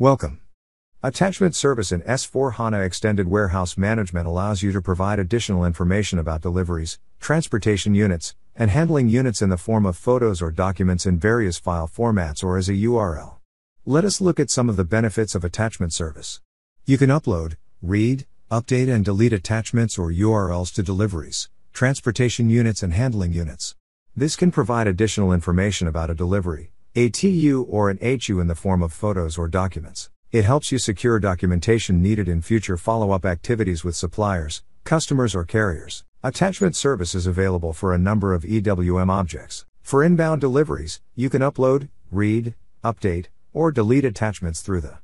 Welcome. Attachment service in S4 HANA Extended Warehouse Management allows you to provide additional information about deliveries, transportation units, and handling units in the form of photos or documents in various file formats or as a URL. Let us look at some of the benefits of attachment service. You can upload, read, update, and delete attachments or URLs to deliveries, transportation units, and handling units. This can provide additional information about a delivery, a TU or an HU in the form of photos or documents. It helps you secure documentation needed in future follow up activities with suppliers, customers, or carriers. Attachment service is available for a number of EWM objects. For inbound deliveries, you can upload, read, update, or delete attachments through the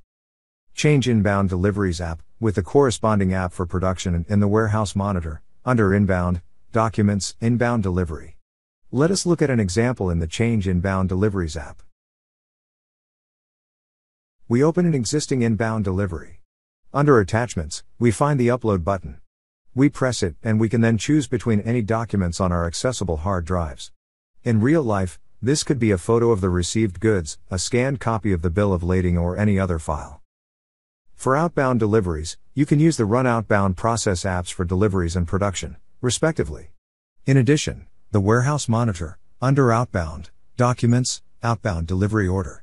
Change Inbound Deliveries app, with the corresponding app for production in the Warehouse Monitor, under Inbound, Documents, Inbound Delivery. Let us look at an example in the Change Inbound Deliveries app. We open an existing inbound delivery. Under Attachments, we find the Upload button. We press it, and we can then choose between any documents on our accessible hard drives. In real life, this could be a photo of the received goods, a scanned copy of the bill of lading, or any other file. For outbound deliveries, you can use the Run Outbound Process apps for deliveries and production, respectively. In addition, the Warehouse Monitor, under Outbound, Documents, Outbound Delivery Order.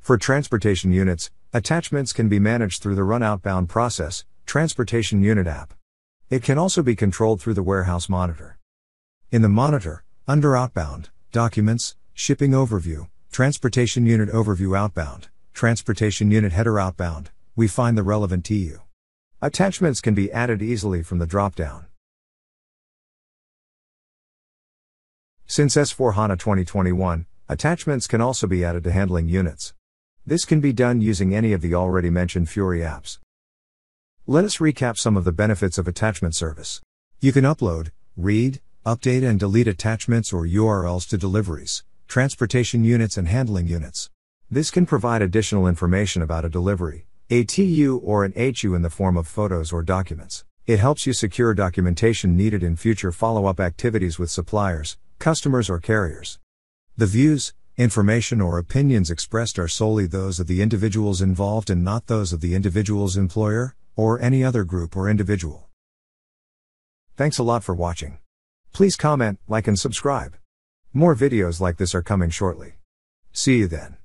For transportation units, attachments can be managed through the Run Outbound Process, Transportation Unit app. It can also be controlled through the warehouse monitor. In the monitor, under outbound, documents, shipping overview, transportation unit overview outbound, transportation unit header outbound, we find the relevant TU. Attachments can be added easily from the dropdown. Since S4 HANA 2021, attachments can also be added to handling units. This can be done using any of the already mentioned Fiori apps. Let us recap some of the benefits of attachment service. You can upload, read, update, and delete attachments or URLs to deliveries, transportation units, and handling units. This can provide additional information about a delivery, a TU or an HU in the form of photos or documents. It helps you secure documentation needed in future follow up activities with suppliers, customers, or carriers. The views, information, or opinions expressed are solely those of the individuals involved and not those of the individual's employer, or any other group or individual. Thanks a lot for watching. Please comment, like, and subscribe. More videos like this are coming shortly. See you then.